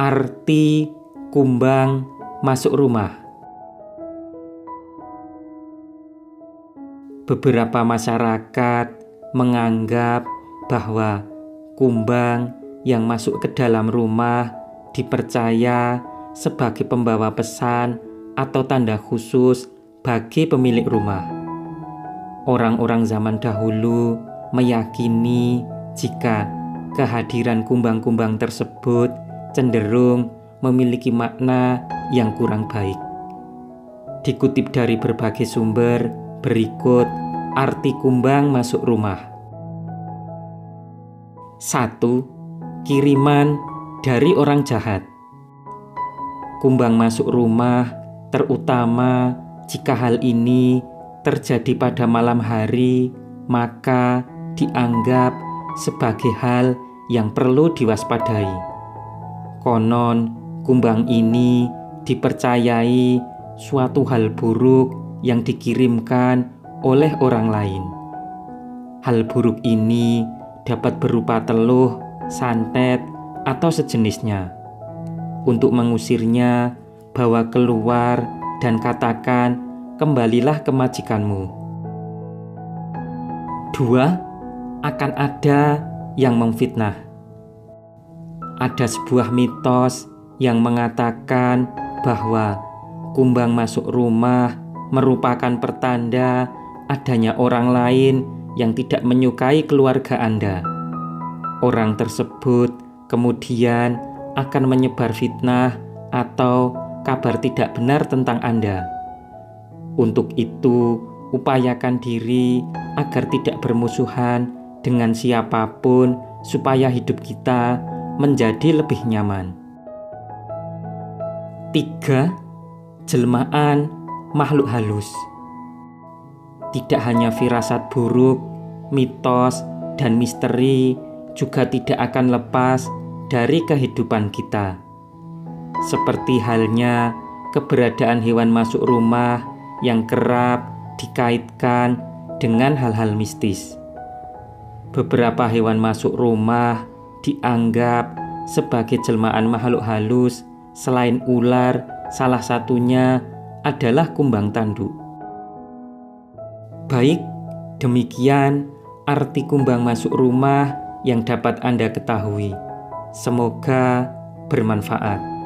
arti kumbang masuk rumah. Beberapa masyarakat menganggap bahwa kumbang yang masuk ke dalam rumah dipercaya sebagai pembawa pesan atau tanda khusus bagi pemilik rumah. Orang-orang zaman dahulu meyakini jika kehadiran kumbang-kumbang tersebut cenderung memiliki makna yang kurang baik. Dikutip dari berbagai sumber, berikut arti kumbang masuk rumah. 1. Kiriman dari orang jahat. Kumbang masuk rumah terutama jika hal ini terjadi pada malam hari, maka dianggap sebagai hal yang perlu diwaspadai. Konon, kumbang ini dipercayai suatu hal buruk yang dikirimkan oleh orang lain. Hal buruk ini dapat berupa teluh, santet, atau sejenisnya. Untuk mengusirnya, bawa keluar dan katakan, "Kembalilah ke majikanmu." Dua, akan ada yang memfitnah. Ada sebuah mitos yang mengatakan bahwa kumbang masuk rumah merupakan pertanda adanya orang lain yang tidak menyukai keluarga Anda. Orang tersebut kemudian akan menyebar fitnah atau kabar tidak benar tentang Anda. Untuk itu, upayakan diri agar tidak bermusuhan dengan siapa pun, supaya hidup kita menjadi lebih nyaman. Tiga, jelmaan makhluk halus tidak hanya firasat buruk, mitos, dan misteri juga tidak akan lepas dari kehidupan kita. Seperti halnya keberadaan hewan masuk rumah yang kerap dikaitkan dengan hal-hal mistis. Beberapa hewan masuk rumah dianggap sebagai jelmaan makhluk halus, selain ular, salah satunya adalah kumbang tanduk. Baik, demikian arti kumbang masuk rumah yang dapat Anda ketahui. Semoga bermanfaat.